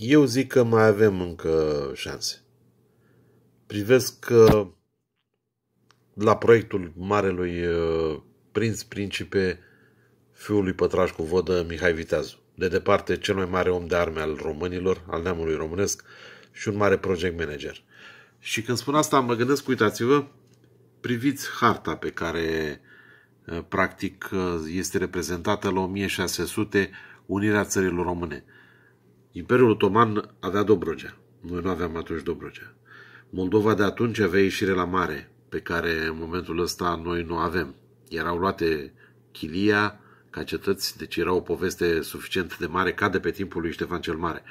Eu zic că mai avem încă șanse. Privesc uh, la proiectul marelui uh, prinț principe fiului Pătrașcu Vodă Mihai Viteazu. De departe, cel mai mare om de arme al românilor, al neamului românesc și un mare project manager. Și când spun asta, mă gândesc, uitați-vă, priviți harta pe care uh, practic este reprezentată la 1600 Unirea Țărilor Române. Imperiul Otoman avea Dobrogea. Noi nu aveam atunci Dobrogea. Moldova de atunci avea ieșire la mare, pe care în momentul ăsta noi nu avem. Erau luate Chilia ca cetăți, deci era o poveste suficient de mare ca de pe timpul lui Ștefan cel Mare.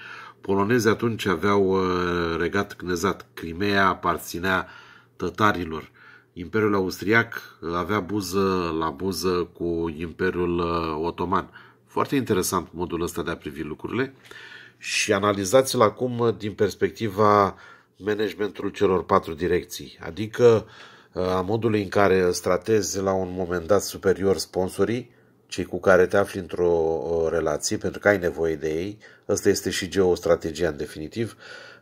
Polonezii atunci aveau uh, regat cnezat. Crimea aparținea tătarilor. Imperiul Austriac avea buză la buză cu Imperiul uh, Otoman. Foarte interesant modul ăsta de a privi lucrurile și analizați-l acum din perspectiva managementului celor patru direcții, adică uh, a modului în care îți tratezi la un moment dat superior sponsorii, cei cu care te afli într-o relație, pentru că ai nevoie de ei, ăsta este și geostrategia în definitiv,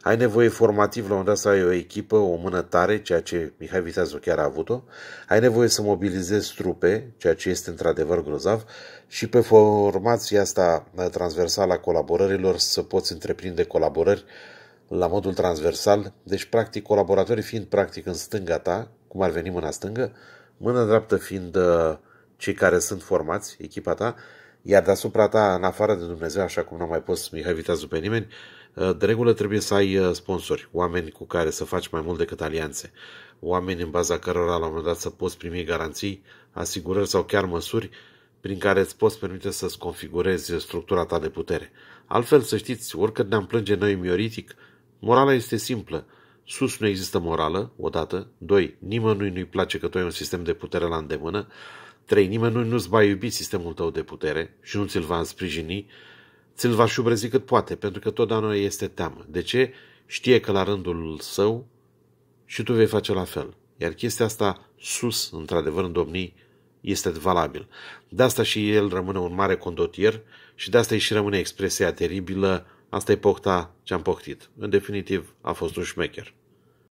ai nevoie formativ la un dat să ai o echipă, o mână tare, ceea ce Mihai Viteazu chiar a avut-o, ai nevoie să mobilizezi trupe, ceea ce este într-adevăr grozav, și pe formația asta transversală a colaborărilor să poți întreprinde colaborări la modul transversal, deci practic colaboratorii fiind practic în stânga ta, cum ar veni mâna stângă, mâna dreaptă fiind uh, cei care sunt formați, echipa ta, iar deasupra ta, în afară de Dumnezeu, așa cum nu mai poți Mihai Viteazu pe nimeni, uh, de regulă trebuie să ai uh, sponsori, oameni cu care să faci mai mult decât alianțe, oameni în baza cărora la un moment dat să poți primi garanții, asigurări sau chiar măsuri prin care îți poți permite să-ți configurezi structura ta de putere. Altfel, să știți, oricât ne-am plânge noi mioritic, morala este simplă. Sus nu există morală, odată. Doi, nimănui nu-i place că tu ai un sistem de putere la îndemână. Trei, nimănui nu-ți va iubi sistemul tău de putere și nu ți-l va sprijini. Ți-l va șubrezi cât poate, pentru că totdeauna este teamă. De ce? Știe că la rândul său și tu vei face la fel. Iar chestia asta sus, într-adevăr, în domnii, este valabil. De asta și el rămâne un mare condotier și de asta și rămâne expresia teribilă, asta e pocta ce-am poctit. În definitiv, a fost un șmecher.